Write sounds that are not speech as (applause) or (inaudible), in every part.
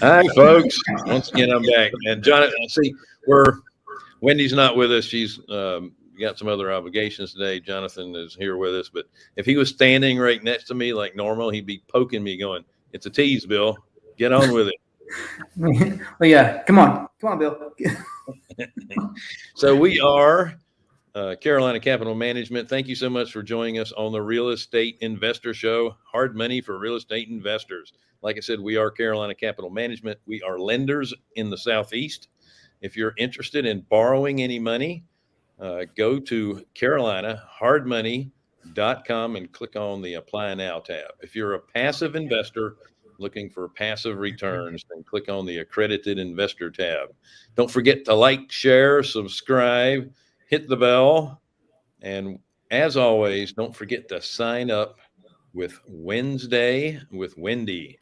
Hi, folks. (laughs) Once again, I'm back. And Jonathan, see, we're Wendy's not with us. She's um, got some other obligations today. Jonathan is here with us, but if he was standing right next to me like normal, he'd be poking me, going, "It's a tease, Bill. Get on with it." (laughs) well, yeah. Come on, come on, Bill. (laughs) so we are uh, Carolina Capital Management. Thank you so much for joining us on the Real Estate Investor Show. Hard money for real estate investors. Like I said, we are Carolina Capital Management. We are lenders in the Southeast. If you're interested in borrowing any money, uh, go to carolinahardmoney.com and click on the Apply Now tab. If you're a passive investor looking for passive returns, then click on the Accredited Investor tab. Don't forget to like, share, subscribe hit the bell. And as always, don't forget to sign up with Wednesday with Wendy.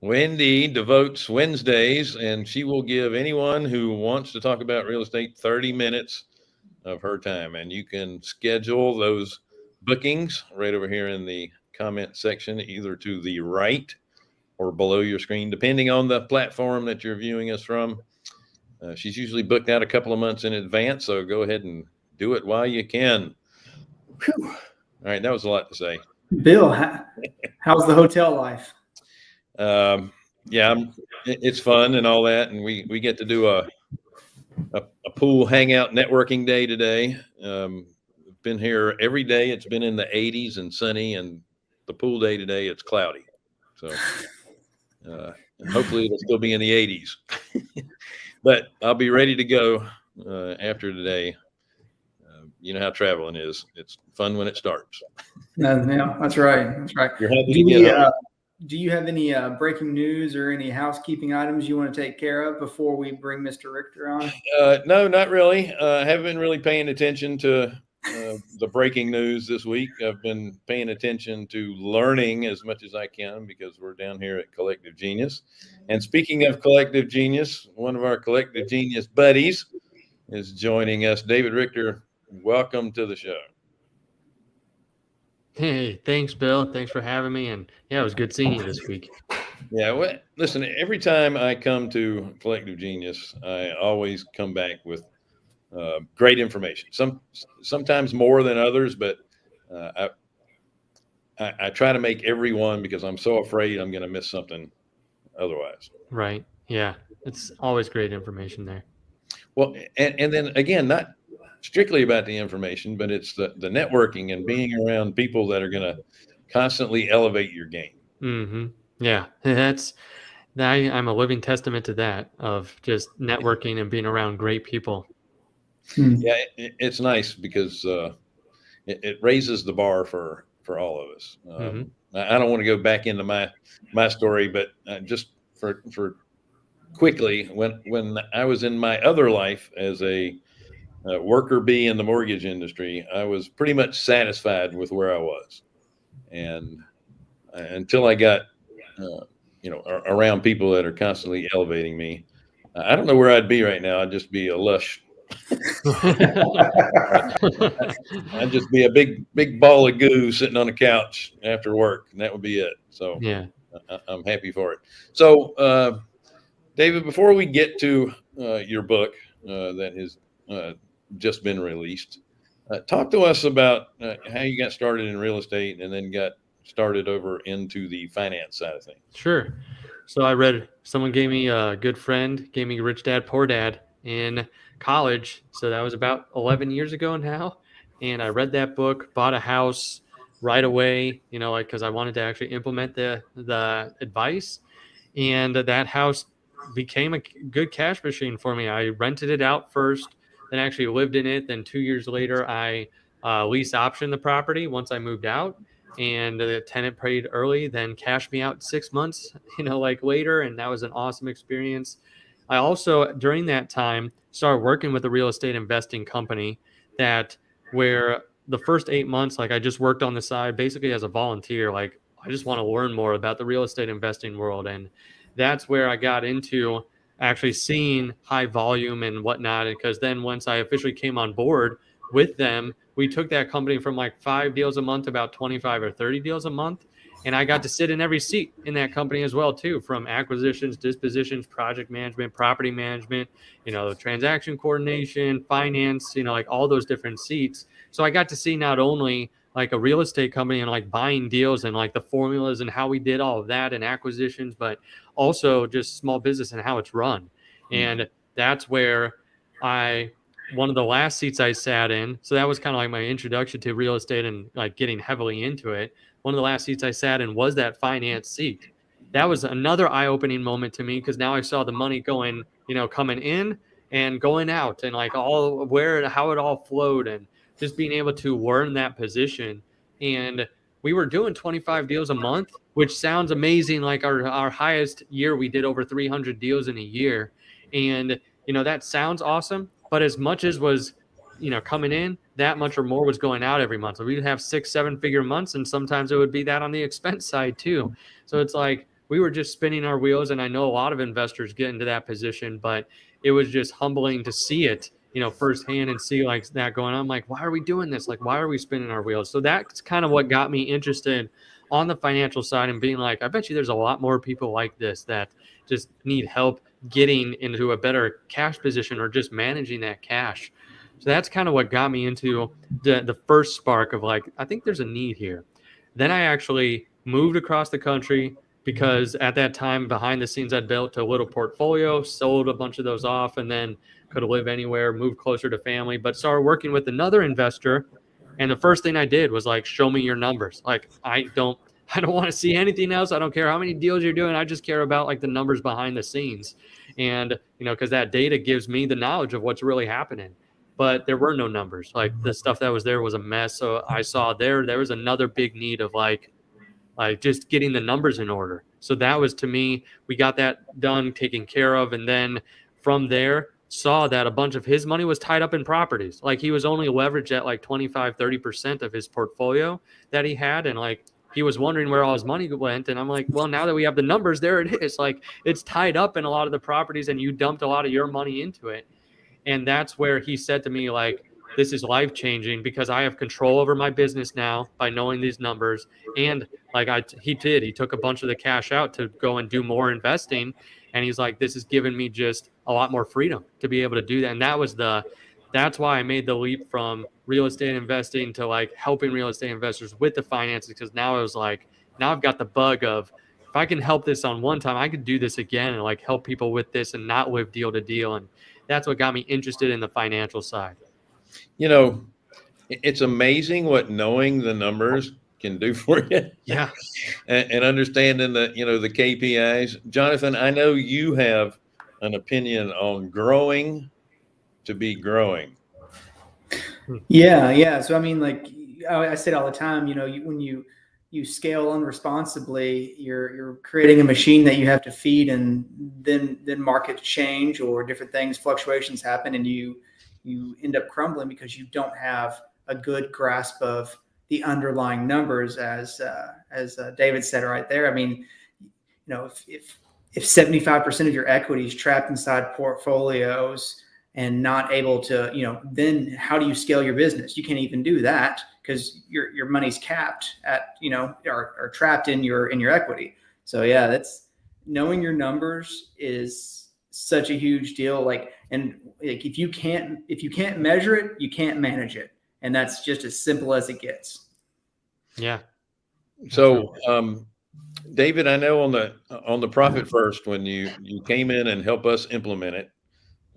Wendy devotes Wednesdays, and she will give anyone who wants to talk about real estate 30 minutes of her time. And you can schedule those bookings right over here in the comment section, either to the right or below your screen, depending on the platform that you're viewing us from. Uh, she's usually booked out a couple of months in advance, so go ahead and do it while you can. Whew. All right, that was a lot to say. Bill, how's the hotel life? Um, yeah, it's fun and all that, and we we get to do a a, a pool hangout networking day today. Um, been here every day. It's been in the 80s and sunny, and the pool day today it's cloudy. So (laughs) uh, hopefully it'll still be in the 80s. (laughs) but I'll be ready to go uh, after today. Uh, you know how traveling is. It's fun when it starts. yeah, that's right. That's right. You're happy to get uh, do you have any uh, breaking news or any housekeeping items you want to take care of before we bring Mr. Richter on? Uh, no, not really. Uh, I haven't been really paying attention to uh, the breaking news this week. I've been paying attention to learning as much as I can because we're down here at Collective Genius. And speaking of Collective Genius, one of our Collective Genius buddies is joining us. David Richter, welcome to the show. Hey, thanks, Bill. Thanks for having me. And yeah, it was good seeing you this week. Yeah, well, listen, every time I come to Collective Genius, I always come back with uh, great information. Some sometimes more than others, but uh, I, I, I try to make every one because I'm so afraid I'm going to miss something otherwise. Right. Yeah, it's always great information there. Well, and, and then again, not strictly about the information, but it's the, the networking and being around people that are going to constantly elevate your game. Mm-hmm. Yeah, (laughs) that's I, I'm a living testament to that of just networking and being around great people. Hmm. Yeah, it, it's nice because uh, it, it, raises the bar for for all of us. Um, mm-hmm. I, I, don't want to go back into my my story, but uh, just for for quickly when when I was in my other life as a uh, worker bee in the mortgage industry, I was pretty much satisfied with where I was, and uh, until I got, uh, you know, around people that are constantly elevating me, I don't know where I'd be right now. I'd just be a lush. (laughs) I'd just be a big, big ball of goo sitting on a couch after work, and that would be it. So yeah, I, am happy for it. So, uh, David, before we get to uh, your book uh, that is just been released. Uh, talk to us about uh, how you got started in real estate and then got started over into the finance side of things. Sure. So I read someone gave me a good friend gave me Rich Dad Poor Dad in college. So that was about 11 years ago now. And I read that book, bought a house right away, you know, like because I wanted to actually implement the the advice. And that house became a good cash machine for me. I rented it out first then actually lived in it. Then two years later, I uh, lease option the property once I moved out, and the tenant paid early, then cashed me out six months, (laughs) you know, like later, and that was an awesome experience. I also during that time started working with a real estate investing company that where the first eight months, like I just worked on the side basically as a volunteer, like I just want to learn more about the real estate investing world, and that's where I got into actually seeing high volume and whatnot. Because then once I officially came on board with them, we took that company from like five deals a month about 25 or 30 deals a month and I got to sit in every seat in that company as well too, from acquisitions, dispositions, project management, property management, you know, transaction coordination, finance, you know, like all those different seats. So I got to see not only like a real estate company and like buying deals and like the formulas and how we did all of that and acquisitions, but also just small business and how it's run. Mm-hmm. And that's where I one of the last seats I sat in. So that was kind of like my introduction to real estate and like getting heavily into it one of the last seats I sat in was that finance seat. That was another eye-opening moment to me because now I saw the money going, you know, coming in and going out and like all where and how it all flowed and just being able to learn that position. And we were doing 25 deals a month, which sounds amazing. Like our, our highest year, we did over 300 deals in a year. And, you know, that sounds awesome. But as much as was you know coming in that much or more was going out every month so we'd have six seven figure months and sometimes it would be that on the expense side too so it's like we were just spinning our wheels and i know a lot of investors get into that position but it was just humbling to see it you know firsthand and see like that going on. I'm like why are we doing this? Like why are we spinning our wheels? So that's kind of what got me interested on the financial side and being like i bet you there's a lot more people like this that just need help getting into a better cash position or just managing that cash. So that's kind of what got me into the, the first spark of like, I think there's a need here. Then I actually moved across the country because at that time, behind the scenes, I'd built a little portfolio, sold a bunch of those off, and then could live anywhere, move closer to family, but started working with another investor. And the first thing I did was like, show me your numbers. Like, I don't, (laughs) I don't want to see anything else. I don't care how many deals you're doing. I just care about like the numbers behind the scenes. And, you know, because that data gives me the knowledge of what's really happening but there were no numbers. Like the stuff that was there was a mess. So I saw there there was another big need of like like just getting the numbers in order. So that was to me, we got that done, taken care of, and then from there saw that a bunch of his money was tied up in properties. Like he was only leveraged at like 25, 30% of his portfolio that he had. And like he was wondering where all his money went. And I'm like, well, now that we have the numbers, there it (laughs) is. Like it's tied up in a lot of the properties and you dumped a lot of your money into it. And that's where he said to me, like, this is life changing because I have control over my business now by knowing these numbers. And like I, he did, he took a bunch of the cash out to go and do more investing. And he's like, this has given me just a lot more freedom to be able to do that. And that was the, that's why I made the leap from real estate investing to like helping real estate investors with the finances. Because now I was like, now I've got the bug of if I can help this on one time, I could do this again and like help people with this and not live deal to deal. And that's what got me interested in the financial side. You know, it's amazing what knowing the numbers can do (laughs) for you. Yeah. and, and, understanding the, you know, the KPIs. Jonathan, I know you have an opinion on growing to be growing. Yeah. Yeah. So, I mean, like I, I say it all the time, you know, you, when you, you scale unresponsibly, you're you're creating a machine that you have to feed, and then then markets change or different things, fluctuations happen, and you you end up crumbling because you don't have a good grasp of the underlying numbers, as uh, as uh, David said right there. I mean, you know, if if if 75% of your equity is trapped inside portfolios and not able to, you know, then how do you scale your business? You can't even do that because your your money's capped at you know or, or trapped in your in your equity. So yeah, that's knowing your numbers is such a huge deal. Like and like if you can't if you can't measure it, you can't manage it, and that's just as simple as it gets. Yeah. So, um, David, I know on the on the profit first when you you came in and helped us implement it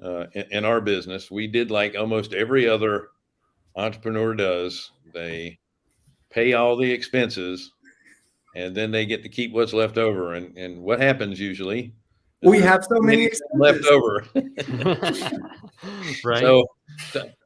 uh, in, in our business, we did like almost every other entrepreneur does. They pay all the expenses and then they get to keep what's left over. And, and what happens usually? We have so many left over. (laughs) (laughs) right. So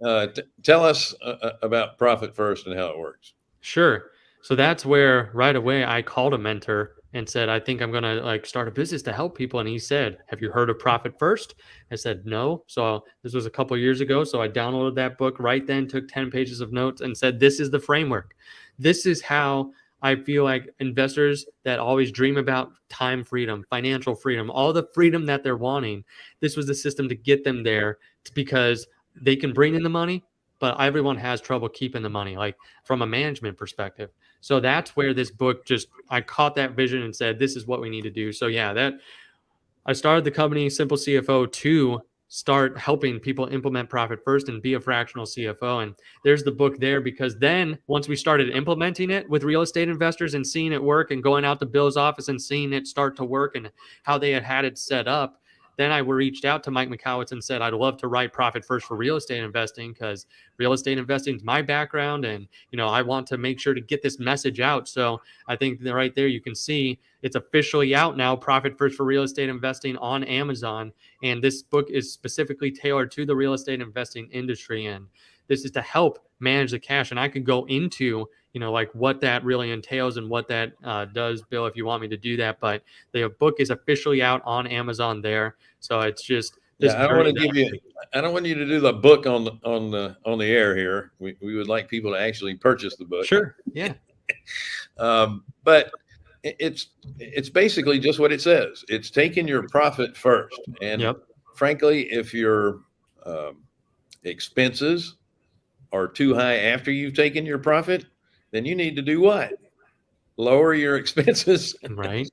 uh, t- tell us uh, uh, about Profit First and how it works. Sure. So that's where right away I called a mentor and said, I think I'm going to like start a business to help people. And he said, have you heard of Profit First? I said, no. So this was a couple years ago. So I downloaded that book right then, took 10 pages of notes and said, this is the framework. This is how I feel like investors that always dream about time freedom, financial freedom, all the freedom that they're wanting, this was the system to get them there because they can bring in the money, but everyone has trouble keeping the money, like from a management perspective. So that's where this book just I caught that vision and said, this is what we need to do. So yeah, that I started the company Simple CFO to start helping people implement profit first and be a fractional CFO. And there's the book there because then once we started implementing it with real estate investors and seeing it work and going out to Bill's office and seeing it start to work and how they had had it set up, then I reached out to Mike Michalowicz and said, I'd love to write Profit First for real estate investing because real estate investing is my background. And, you know, I want to make sure to get this message out. So I think that right there you can see it's officially out now, Profit First for real estate investing on Amazon. And this book is specifically tailored to the real estate investing industry. And this is to help manage the cash. And I could go into you know like what that really entails and what that uh, does bill if you want me to do that but the book is officially out on amazon there so it's just yeah, I don't want to give you. I don't want you to do the book on the on the on the air here. We, we would like people to actually purchase the book. Sure. Yeah. (laughs) um, but it's it's basically just what it says. It's taking your profit first, and yep. frankly, if your um, expenses are too high after you've taken your profit, then you need to do what? Lower your (laughs) expenses, right?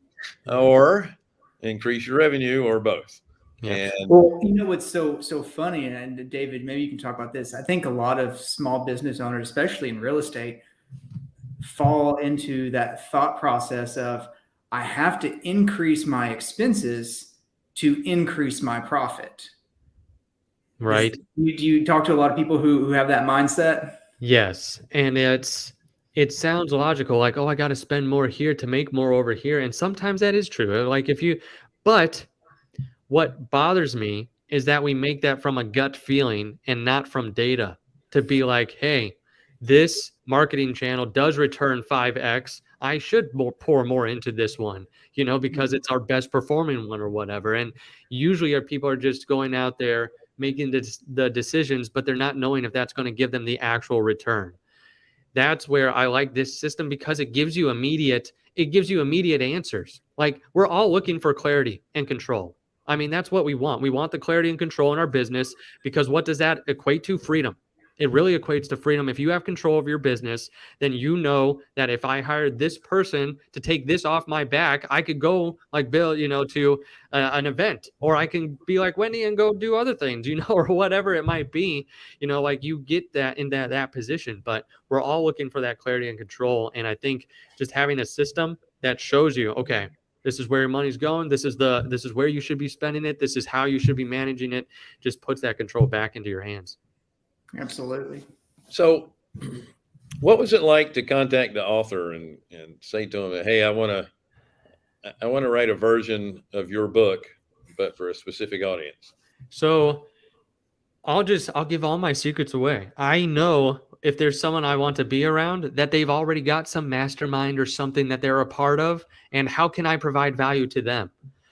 or increase your revenue, or both. Yeah. And well, you know what's so so funny, and David, maybe you can talk about this. I think a lot of small business owners, especially in real estate, fall into that thought process of I have to increase my expenses to increase my profit. Right. Is, do, you, do you talk to a lot of people who who have that mindset? Yes, and it's it sounds logical like oh i got to spend more here to make more over here and sometimes that is true like if you but what bothers me is that we make that from a gut feeling and not from data to be like, hey, this marketing channel does return 5x. I should more, pour more into this one, you know, because mm-hmm. it's our best performing one or whatever. And usually our people are just going out there making the, the decisions, but they're not knowing if that's going to give them the actual return. That's where I like this system because it gives you immediate it gives you immediate answers. Like we're all looking for clarity and control. I mean, that's what we want. We want the clarity and control in our business because what does that equate to? Freedom. It really equates to freedom. If you have control of your business, then you know that if I hired this person to take this off my back, I could go like Bill, you know, to uh, an event, or I can be like Wendy and go do other things, you (laughs) know, or whatever it might be. You know, like you get that in that that position. But we're all looking for that clarity and control, and I think just having a system that shows you, okay, this is where your money's going this is the this is where you should be spending it this is how you should be managing it just puts that control back into your hands absolutely so what was it like to contact the author and and say to him hey i want to i want to write a version of your book but for a specific audience so i'll just i'll give all my secrets away i know if there's someone I want to be around, that they've already got some mastermind or something that they're a part of, and how can I provide value to them?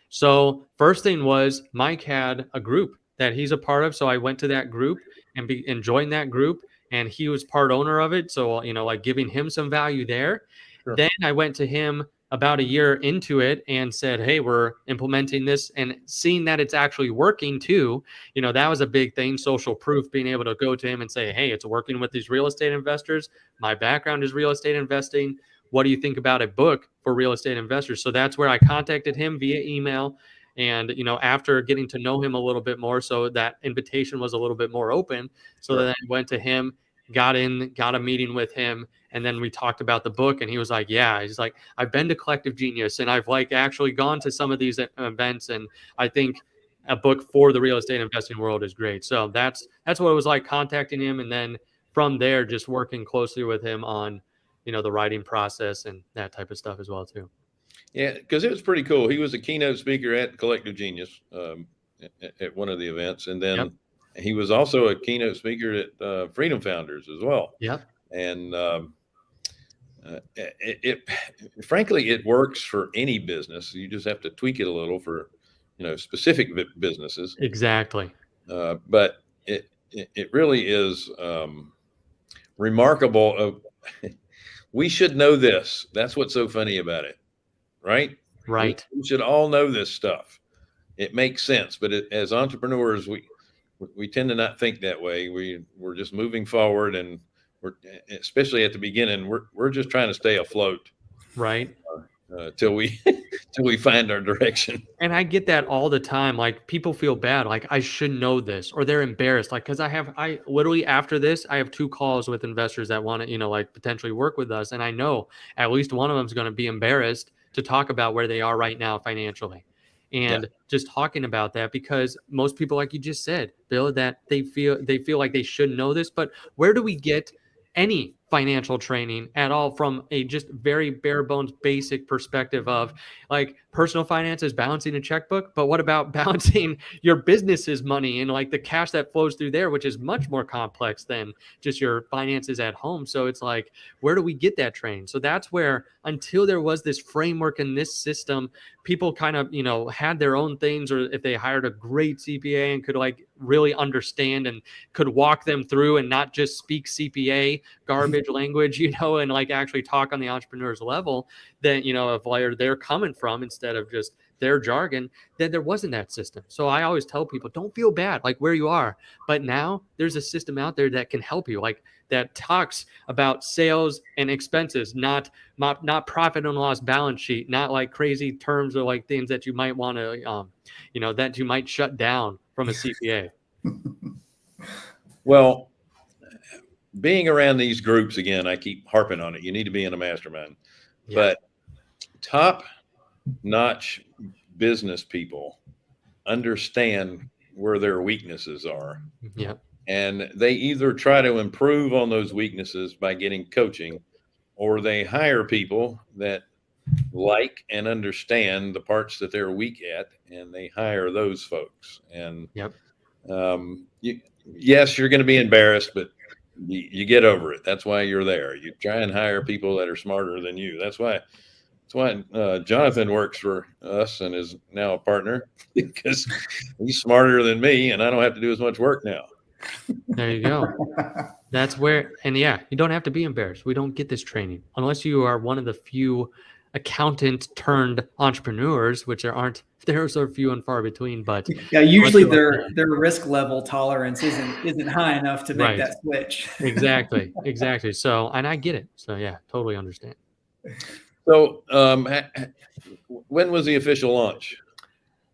So, first thing was Mike had a group that he's a part of. So, I went to that group and, be, and join that group, and he was part owner of it. So, you know, like giving him some value there. Sure. Then I went to him about a year into it and said, Hey, we're implementing this and seeing that it's actually working too. You know, that was a big thing social proof, being able to go to him and say, Hey, it's working with these real estate investors. My background is real estate investing. What do you think about a book for real estate investors? So that's where I contacted him via email. And, you know, after getting to know him a little bit more, so that invitation was a little bit more open. So sure. then I went to him, got in, got a meeting with him and then we talked about the book and he was like yeah he's like i've been to collective genius and i've like actually gone to some of these events and i think a book for the real estate investing world is great so that's that's what it was like contacting him and then from there just working closely with him on you know the writing process and that type of stuff as well too yeah because it was pretty cool. He was a keynote speaker at collective genius um, at, at, one of the events and then yep. he was also a keynote speaker at uh, freedom founders as well. Yeah and um, uh, it, it, frankly it works for any business. You just have to tweak it a little for you know specific businesses. Exactly. Uh, but it, it, it really is um, remarkable of (laughs) we should know this. That's what's so funny about it, right? Right. We, we should all know this stuff. It makes sense, but it, as entrepreneurs, we we tend to not think that way. We we're just moving forward, and we're especially at the beginning, we're we're just trying to stay afloat, right? Uh, till we (laughs) till we find our direction. And I get that all the time. Like people feel bad, like I should know this, or they're embarrassed. Like because I have I literally after this, I have two calls with investors that want to you know like potentially work with us, and I know at least one of them is going to be embarrassed to talk about where they are right now financially and yeah. just talking about that because most people like you just said bill that they feel they feel like they should know this but where do we get any financial training at all from a just very bare bones basic perspective of like personal finances balancing a checkbook but what about (laughs) balancing your business's money and like the cash that flows through there which is much more complex than just your finances at home. So it's like where do we get that training so that's where until there was this framework in this system people kind of you know had their own things or if they hired a great cpa and could like really understand and could walk them through and not just speak cpa (laughs) garbage language, you know, and like actually talk on the entrepreneur's level that, you know, of where they're coming from instead of just their jargon, then there wasn't that system. So I always tell people, don't feel bad, like where you are. But now there's a system out there that can help you, like that talks about sales and expenses, not not, not profit and loss balance sheet, not like crazy terms or like things that you might want to, um, you know, that you might shut down from a (laughs) CPA. well, being around these groups again, I keep harping on it. You need to be in a mastermind, yeah. but top notch business people understand where their weaknesses are. Yeah. And they either try to improve on those weaknesses by getting coaching or they hire people that like and understand the parts that they're weak at and they hire those folks. And yep. um, you, yes, you're going to be embarrassed, but you, you get over it. That's why you're there. You try and hire people that are smarter than you. That's why. That's why uh, Jonathan works for us and is now a partner (laughs) because he's smarter than me, and I don't have to do as much work now. There you go. (laughs) That's where, and yeah, you don't have to be embarrassed. We don't get this training unless you are one of the few accountant turned entrepreneurs, which there aren't (laughs) there are so few and far between. But yeah, usually their their risk level tolerance isn't isn't high enough to make right. that switch. exactly, exactly. So, and I get it. So yeah, totally understand. So, um, when was the official launch?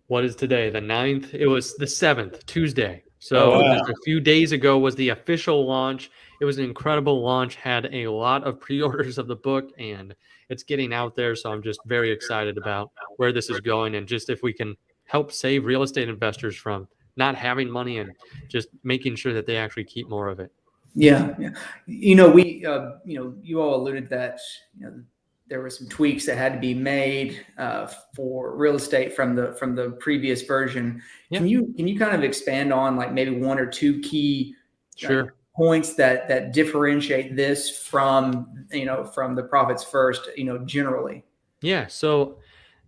What is today? The 9th? It was the seventh, Tuesday. So oh, wow. a few days ago was the official launch. It was an incredible launch. Had a lot of (laughs) pre-orders of the book and it's getting out there. So I'm just very excited about where this is going and just if we can help save real estate investors from not having money and just making sure that they actually keep more of it. Yeah, yeah. You know, we, uh, you know, you all alluded that you know there were some tweaks that had to be made uh, for real estate from the from the previous version. Yeah. Can you can you kind of expand on like maybe one or two key sure points that that differentiate this from you know from the profits first you know generally yeah so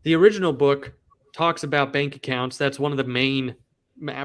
the original book talks about bank accounts that's one of the main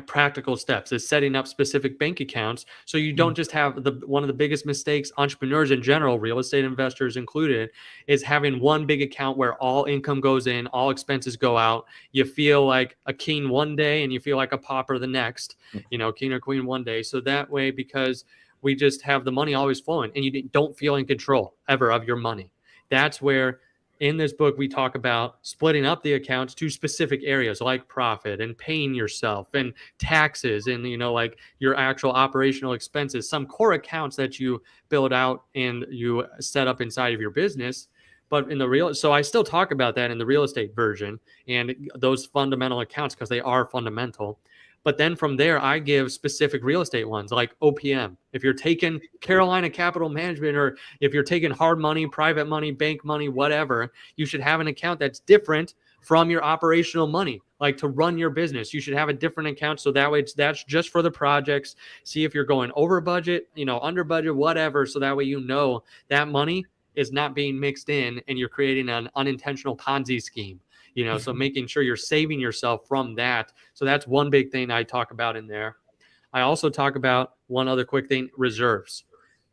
practical steps is setting up specific bank accounts so you don't mm. just have the one of the biggest mistakes entrepreneurs in general real estate investors included is having one big account where all income goes in all expenses go out you feel like a king one day and you feel like a pauper the next mm. you know king or queen one day so that way because we just have the money always flowing and you don't feel in control ever of your money that's where in this book we talk about splitting up the accounts to specific areas like profit and paying yourself and taxes and you know like your actual operational expenses some core accounts that you build out and you set up inside of your business. But in the real so i still talk about that in the real estate version and those fundamental accounts because they are fundamental but then from there, I give specific real estate ones like OPM. If you're taking Carolina Capital Management or if you're taking hard money, private money, bank money, whatever, you should have an account that's different from your operational money like to run your business. You should have a different account so that way it's that's just for the projects. See if you're going over budget you know under budget whatever so that way you know that money is not being mixed in and you're creating an unintentional ponzi scheme you know so making sure you're saving yourself from that so that's one big thing i talk about in there i also talk about one other quick thing reserves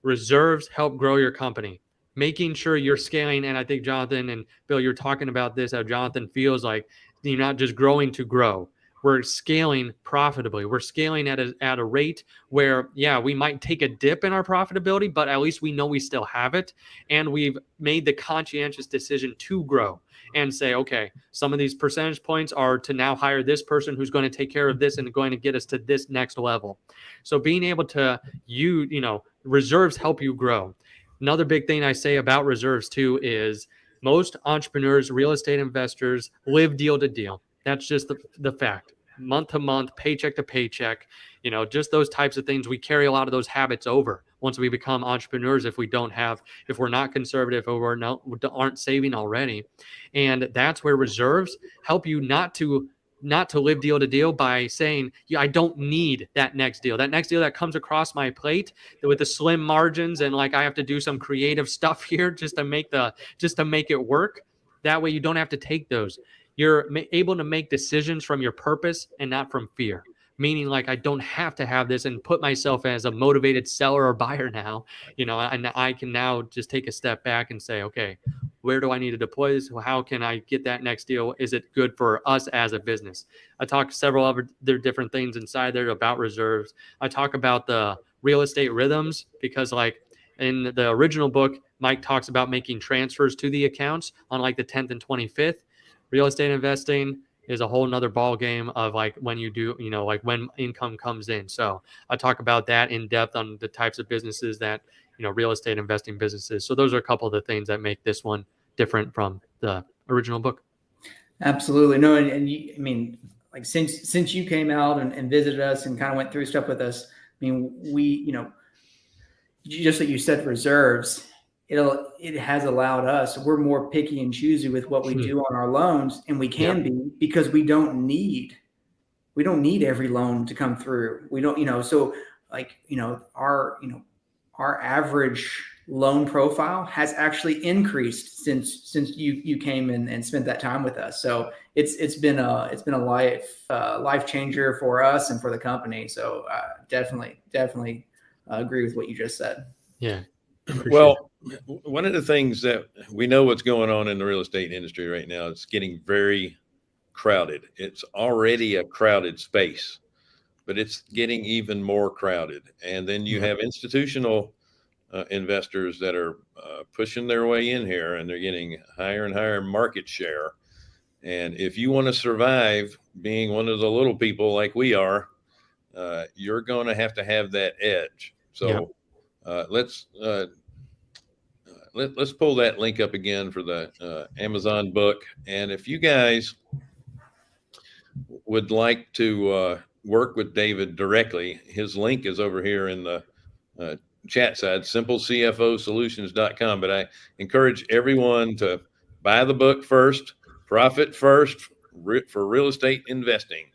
reserves help grow your company making sure you're scaling. And I think Jonathan and Bill, you're talking about this, how Jonathan feels like you're not just growing to grow. We're scaling profitably. We're scaling at a, at a rate where, yeah, we might take a dip in our profitability, but at least we know we still have it. And we've made the conscientious decision to grow and say, okay, some of these percentage points are to now hire this person who's going to take care of this and going to get us to this next level. So being able to you, you know, reserves help you grow. Another big thing I say about reserves too is most entrepreneurs, real estate investors live deal to deal. That's just the, the fact. Month to month, paycheck to paycheck, you know, just those types of things. We carry a lot of those habits over once we become entrepreneurs if we don't have, if we're not conservative or we're not, aren't saving already. And that's where reserves help you not to not to live deal to deal by saying, yeah, I don't need that next deal. That next deal that comes across my plate with the slim margins and like I have to do some creative (laughs) stuff here just to make the just to make it work. That way you don't have to take those. You're able to make decisions from your purpose and not from fear meaning like I don't have to have this and put myself as a motivated seller or buyer now, you know, and I can now just take a step back and say, okay, where do I need to deploy this? How can I get that next deal? Is it good for us as a business? I talk several other different things inside there about reserves. I talk about the real estate rhythms because like in the original book, Mike talks about making transfers to the accounts on like the 10th and 25th. Real estate investing, is a whole nother ball game of like when you do you know like when income comes in. So i talk about that in depth on the types of businesses that you know real estate investing businesses. So those are a couple of the things that make this one different from the original book. Absolutely. No and, and you, i mean like since since you came out and, and visited us and kind of went through stuff with us i mean we you know just like you said reserves it'll it has allowed us we're more picky and choosy with what we hmm. do on our loans and we can yeah. be because we don't need we don't need every loan to come through. We don't you know so like you know our you know our average loan profile has actually increased since since you you came in and spent that time with us. So it's it's been a it's been a life uh, life changer for us and for the company. So uh, definitely definitely uh, agree with what you just said. Yeah. Well one of the things that we know what's going on in the real estate industry right now it's getting very crowded. It's already a crowded space but it's getting even more crowded. And then you have institutional uh, investors that are uh, pushing their way in here and they're getting higher and higher market share. And if you want to survive being one of the little people like we are uh, you're going to have to have that edge. So yeah. Uh, let's uh, let, us pull that link up again for the uh, Amazon book. And if you guys would like to uh, work with David directly, his link is over here in the uh, chat side, simplecfosolutions.com. But I encourage everyone to buy the book first, profit first for real estate investing.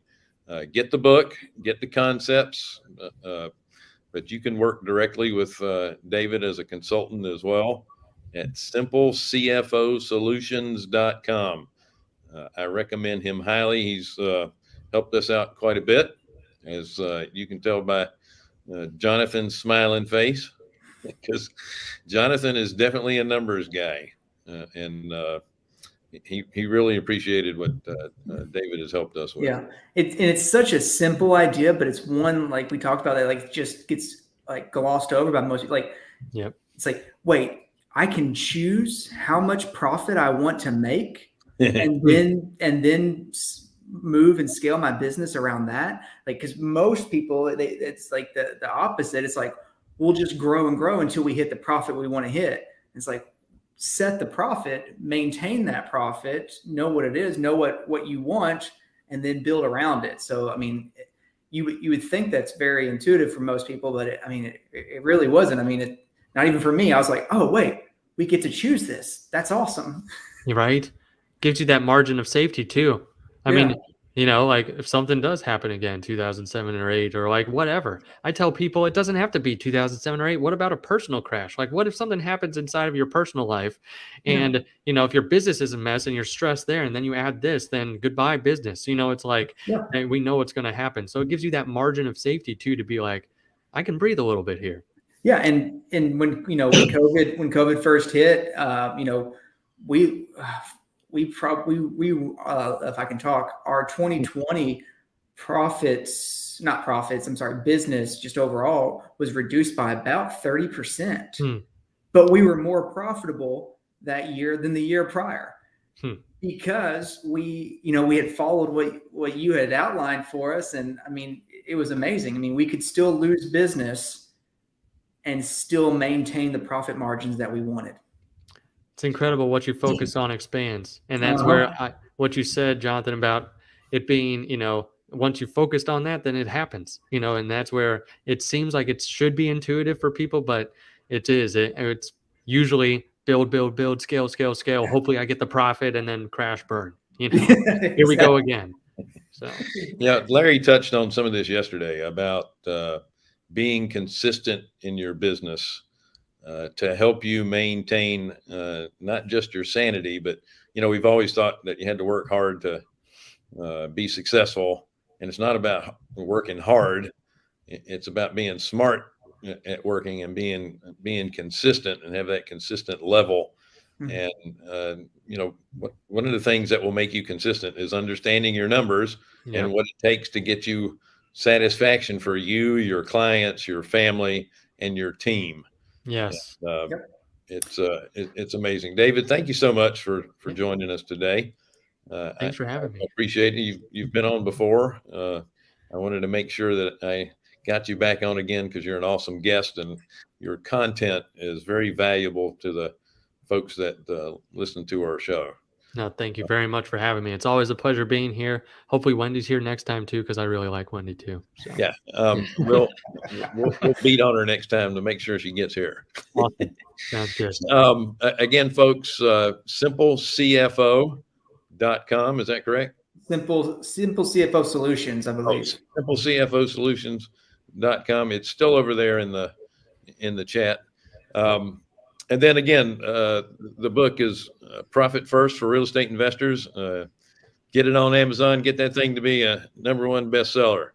Uh, get the book, get the concepts, uh, uh, but you can work directly with David as a consultant as well at simplecfosolutions.com. Uh, I recommend him highly. He's uh, helped us out quite a bit, as uh, you can tell by uh, Jonathan's smiling face, (laughs) because Jonathan is definitely a numbers guy, uh, and uh, he he really appreciated what David has helped us with. Yeah, it's and it's such a simple idea, but it's one like we talked about that like just gets like glossed over by most like. Yep. It's like wait I can choose how much profit I want to make (laughs) hmm. and then and then move and scale my business around that. Like cuz most people they, it's like the the opposite. It's like we'll just grow and grow until we hit the profit we want to hit. It's like set the profit, maintain that profit, know what it is, know what what you want and then build around it. So I mean you you would think that's very intuitive for most people, but it, I mean it, it really wasn't. I mean it not even for me. I was like, oh wait, we get to choose this. That's awesome. Right. Gives you that margin of safety too. I yeah. mean, you know, like if something does happen again, 2007 or 8 or like whatever. I tell people it doesn't have to be 2007 or 8. What about a personal crash? Like what if something happens inside of your personal life and, yeah. you know, if your business is a mess and you're stressed there and then you add this, then goodbye business. You know, it's like yeah. we know what's going to happen. So it gives you that margin of safety too to be like I can breathe a little bit here. Yeah, and and when you know when COVID when COVID first hit, uh, you know, we (sighs) we probably we uh, if I can talk, our 2020 profits, not profits, I'm sorry, business just overall was reduced by about 30 percent. Hmm. But we were more profitable that year than the year prior. Hmm. Because we, you know, we had followed what what you had outlined for us, and I mean, it was amazing. I mean, we could still lose business and still maintain the profit margins that we wanted. It's incredible what you focus on expands. And that's uh-huh. where I, what you said, Jonathan, about it being, you know, once you focused on that, then it happens, you know, and that's where it seems like it should be intuitive for people, but it is. It, it's usually build, build, build, scale, scale, scale. Hopefully I get the profit and then crash burn. You (laughs) know, here we go again. So, yeah, Larry touched on some of this yesterday about, uh, being consistent in your business uh, to help you maintain uh, not just your sanity, but you know we've always thought that you had to work hard to uh, be successful, and it's not about working hard; it's about being smart at working and being being consistent and have that consistent level. Mm-hmm. And uh, you know, one of the things that will make you consistent is understanding your numbers yeah. and what it takes to get you satisfaction for you, your clients, your family, and your team. Yes. Uh, yep. It's uh, it, it's amazing, David. Thank you so much for for joining us today. Uh, Thanks for having I, me. I appreciate it. You've you've been on before. Uh, I wanted to make sure that I got you back on again because you're an awesome guest and your content is very valuable to the folks that uh, listen to our show. No, thank you very much for having me. It's always a pleasure being here. Hopefully, Wendy's here next time too, because I really like Wendy too. So. Yeah, um, we'll, we'll, we'll beat on her next time to make sure she gets here. Awesome. Sounds good. (laughs) Um, again, folks, uh, simplecfo.com. Is that correct? Simple Simple CFO Solutions, I believe. Oh, simple CFO Solutions.com. It's still over there in the in the chat. Um, and then again, uh, the book is uh, Profit First for Real Estate Investors. Uh, get it on Amazon. Get that thing to be a number one bestseller.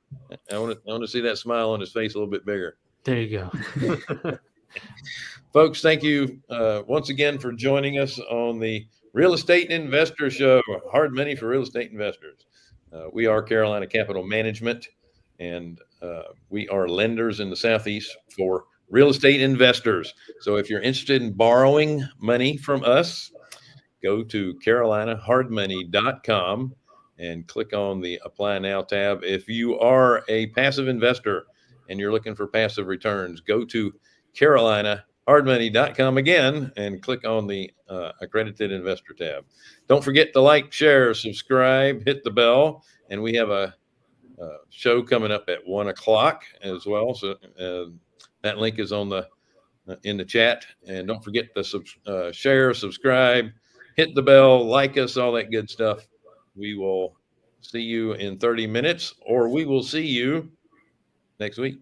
I want to I want to see that smile on his face a little bit bigger. There you go, (laughs) folks. Thank you uh, once again for joining us on the Real Estate Investor Show. Hard money for real estate investors. Uh, we are Carolina Capital Management, and uh, we are lenders in the Southeast for real estate investors. So if you're interested in borrowing money from us, go to carolinahardmoney.com and click on the apply now tab. If you are a passive investor and you're looking for passive returns, go to carolinahardmoney.com again and click on the uh, accredited investor tab. Don't forget to like, share, subscribe, hit the bell, and we have a, a show coming up at one o'clock as well. So uh, that link is on the uh, in the chat. And don't forget to sub, uh, share, subscribe, hit the bell, like us, all that good stuff. We will see you in 30 minutes, or we will see you next week.